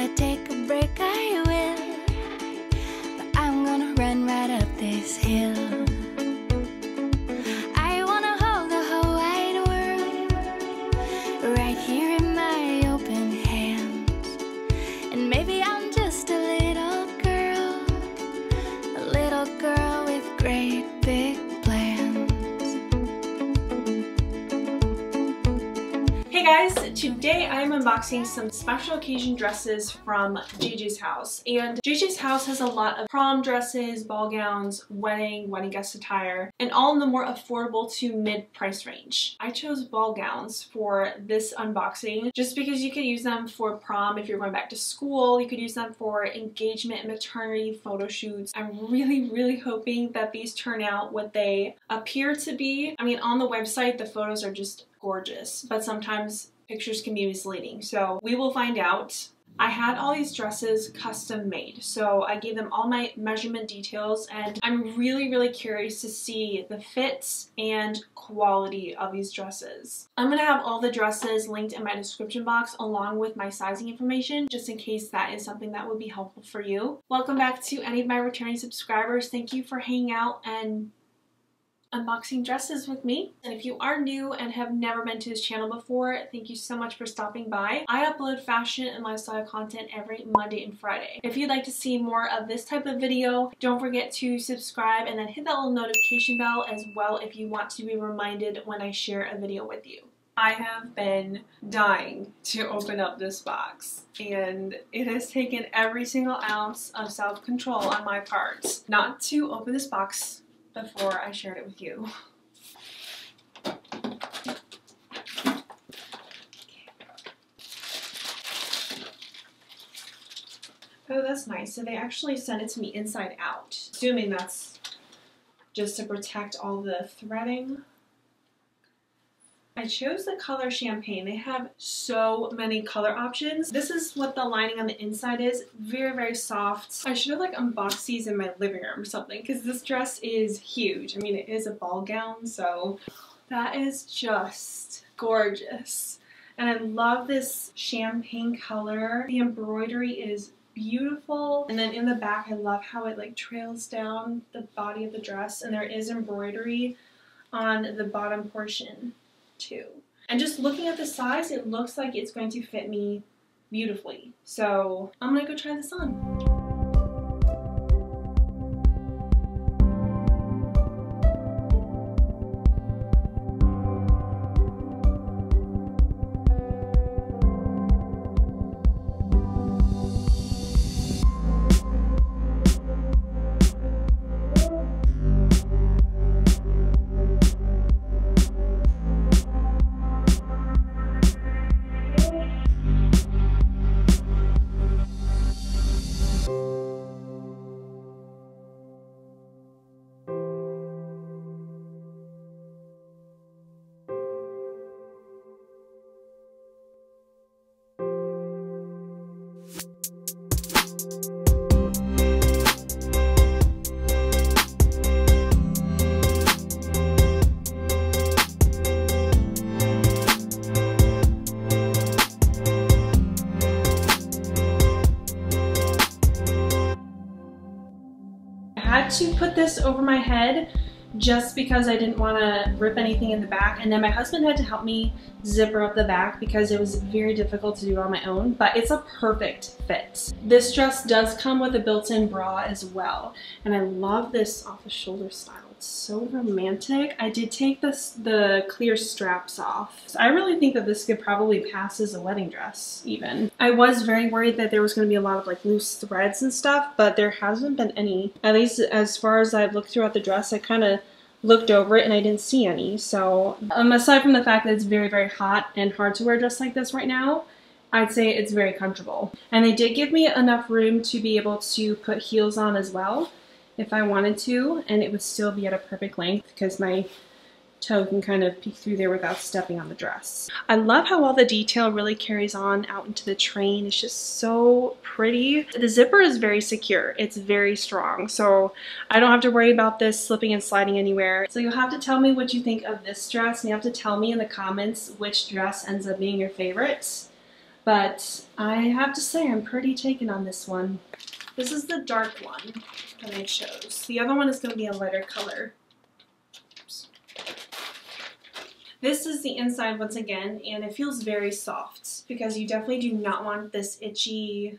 gotta take a break, I will. But I'm gonna run right up this hill. Today I'm unboxing some special occasion dresses from JJ's House. And JJ's House has a lot of prom dresses, ball gowns, wedding, wedding guest attire, and all in the more affordable to mid price range. I chose ball gowns for this unboxing just because you could use them for prom if you're going back to school. You could use them for engagement maternity photo shoots. I'm really, really hoping that these turn out what they appear to be. I mean, on the website, the photos are just gorgeous, but sometimes pictures can be misleading. So we will find out. I had all these dresses custom made, so I gave them all my measurement details and I'm really, really curious to see the fits and quality of these dresses. I'm going to have all the dresses linked in my description box along with my sizing information just in case that is something that would be helpful for you. Welcome back to any of my returning subscribers. Thank you for hanging out and unboxing dresses with me. And if you are new and have never been to this channel before, thank you so much for stopping by. I upload fashion and lifestyle content every Monday and Friday. If you'd like to see more of this type of video, don't forget to subscribe and then hit that little notification bell as well if you want to be reminded when I share a video with you. I have been dying to open up this box and it has taken every single ounce of self-control on my part not to open this box before I shared it with you. Oh, that's nice. So they actually sent it to me inside out. Assuming that's just to protect all the threading. I chose the color champagne. They have so many color options. This is what the lining on the inside is. Very, very soft. I should have like unboxed these in my living room or something because this dress is huge. I mean, it is a ball gown, so that is just gorgeous. And I love this champagne color. The embroidery is beautiful. And then in the back, I love how it like trails down the body of the dress and there is embroidery on the bottom portion too. And just looking at the size, it looks like it's going to fit me beautifully. So I'm gonna go try this on. Had to put this over my head just because I didn't want to rip anything in the back and then my husband had to help me zipper up the back because it was very difficult to do on my own but it's a perfect fit. This dress does come with a built-in bra as well and I love this off the shoulder style. So romantic. I did take this the clear straps off. So I really think that this could probably pass as a wedding dress even. I was very worried that there was going to be a lot of like loose threads and stuff but there hasn't been any. At least as far as I've looked throughout the dress I kind of looked over it and I didn't see any. So um, aside from the fact that it's very, very hot and hard to wear a dress like this right now, I'd say it's very comfortable. And they did give me enough room to be able to put heels on as well if I wanted to, and it would still be at a perfect length because my toe can kind of peek through there without stepping on the dress. I love how all the detail really carries on out into the train. It's just so pretty. The zipper is very secure. It's very strong. So I don't have to worry about this slipping and sliding anywhere. So you'll have to tell me what you think of this dress and you have to tell me in the comments which dress ends up being your favorite. but I have to say I'm pretty taken on this one. This is the dark one that I chose. The other one is going to be a lighter color. Oops. This is the inside once again, and it feels very soft because you definitely do not want this itchy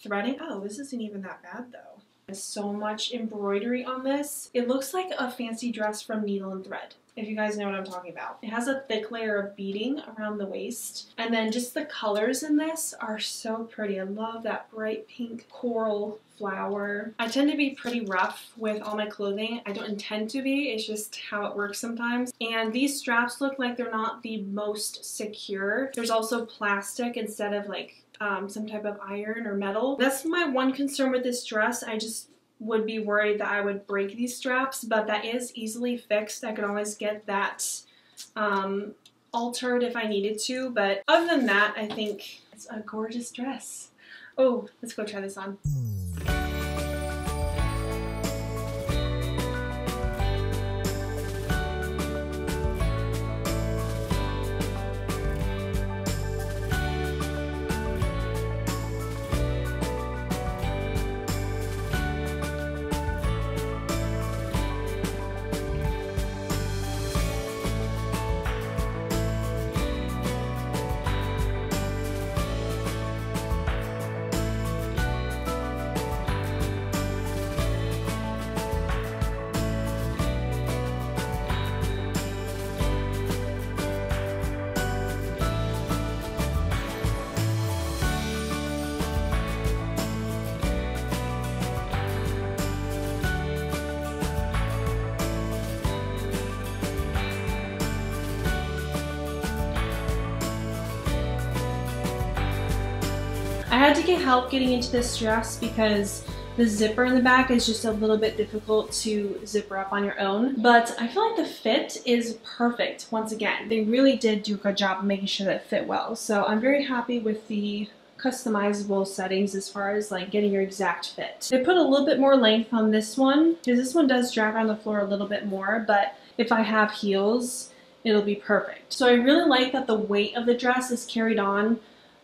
threading. Oh, this isn't even that bad though. There's so much embroidery on this. It looks like a fancy dress from Needle and Thread if you guys know what I'm talking about. It has a thick layer of beading around the waist. And then just the colors in this are so pretty. I love that bright pink coral flower. I tend to be pretty rough with all my clothing. I don't intend to be, it's just how it works sometimes. And these straps look like they're not the most secure. There's also plastic instead of like um, some type of iron or metal. That's my one concern with this dress. I just would be worried that I would break these straps, but that is easily fixed. I could always get that um, altered if I needed to, but other than that, I think it's a gorgeous dress. Oh, let's go try this on. Had to get help getting into this dress because the zipper in the back is just a little bit difficult to zipper up on your own. But I feel like the fit is perfect once again. They really did do a good job making sure that it fit well. So I'm very happy with the customizable settings as far as like getting your exact fit. They put a little bit more length on this one because this one does drag on the floor a little bit more but if I have heels it'll be perfect. So I really like that the weight of the dress is carried on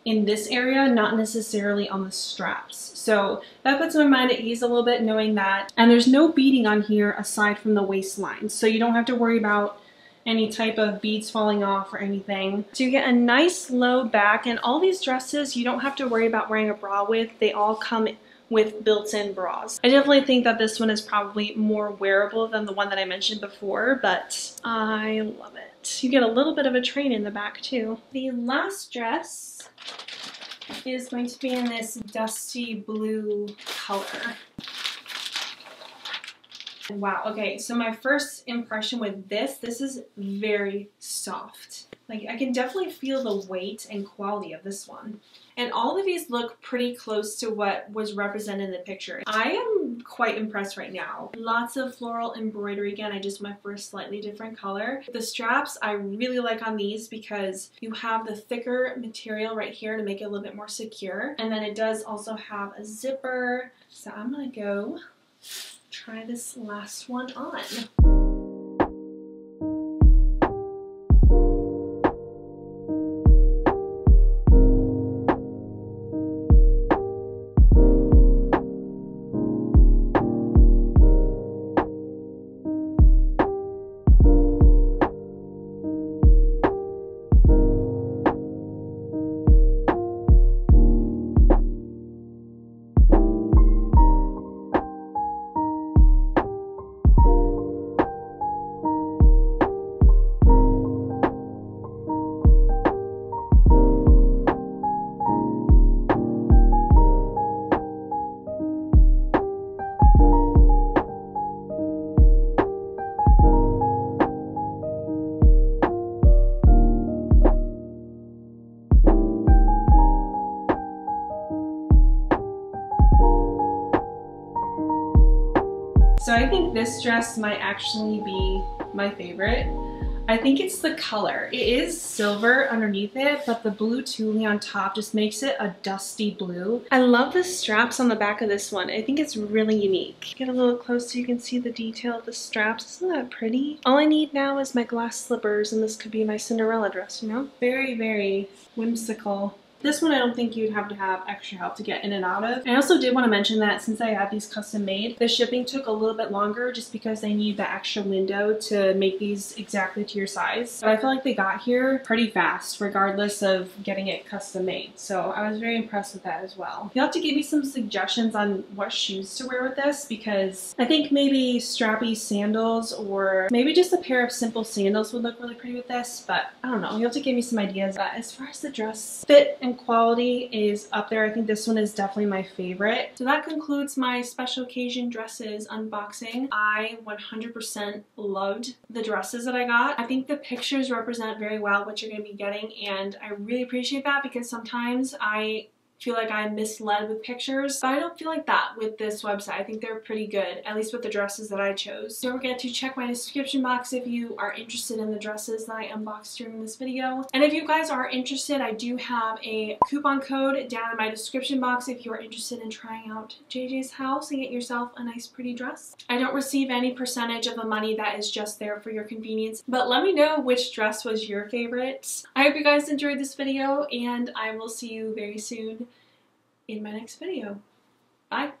in this area, not necessarily on the straps. So that puts my mind at ease a little bit knowing that. And there's no beading on here aside from the waistline. So you don't have to worry about any type of beads falling off or anything. So you get a nice low back and all these dresses you don't have to worry about wearing a bra with. They all come with built-in bras. I definitely think that this one is probably more wearable than the one that I mentioned before, but I love it. You get a little bit of a train in the back too. The last dress is going to be in this dusty blue color. Wow, okay, so my first impression with this, this is very soft. Like, I can definitely feel the weight and quality of this one. And all of these look pretty close to what was represented in the picture. I am quite impressed right now. Lots of floral embroidery again. I just went for a slightly different color. The straps I really like on these because you have the thicker material right here to make it a little bit more secure. And then it does also have a zipper. So I'm gonna go try this last one on. So I think this dress might actually be my favorite. I think it's the color. It is silver underneath it, but the blue tulle on top just makes it a dusty blue. I love the straps on the back of this one. I think it's really unique. Get a little close so you can see the detail of the straps. Isn't that pretty? All I need now is my glass slippers and this could be my Cinderella dress, you know? Very, very whimsical This one I don't think you'd have to have extra help to get in and out of. I also did want to mention that since I had these custom made, the shipping took a little bit longer just because they need the extra window to make these exactly to your size. But I feel like they got here pretty fast regardless of getting it custom made. So I was very impressed with that as well. You'll have to give me some suggestions on what shoes to wear with this because I think maybe strappy sandals or maybe just a pair of simple sandals would look really pretty with this. But I don't know. You'll have to give me some ideas. But as far as the dress fit and quality is up there. I think this one is definitely my favorite. So that concludes my special occasion dresses unboxing. I 100% loved the dresses that I got. I think the pictures represent very well what you're going to be getting and I really appreciate that because sometimes I feel like I'm misled with pictures, but I don't feel like that with this website. I think they're pretty good, at least with the dresses that I chose. Don't forget to check my description box if you are interested in the dresses that I unboxed during this video. And if you guys are interested, I do have a coupon code down in my description box if you are interested in trying out JJ's house and get yourself a nice pretty dress. I don't receive any percentage of the money that is just there for your convenience, but let me know which dress was your favorite. I hope you guys enjoyed this video and I will see you very soon in my next video. Bye!